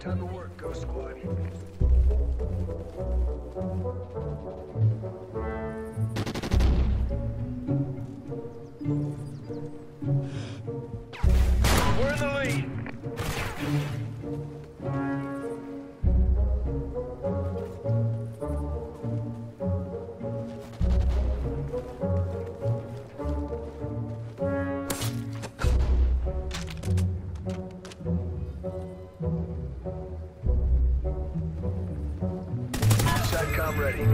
Time to work, Ghost Squad. We're in the lead. SATCOM ready.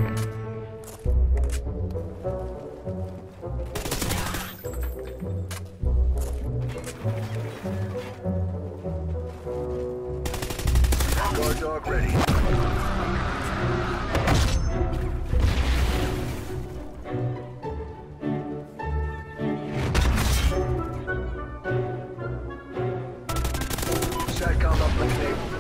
Guard dog ready. SATCOM up on the table.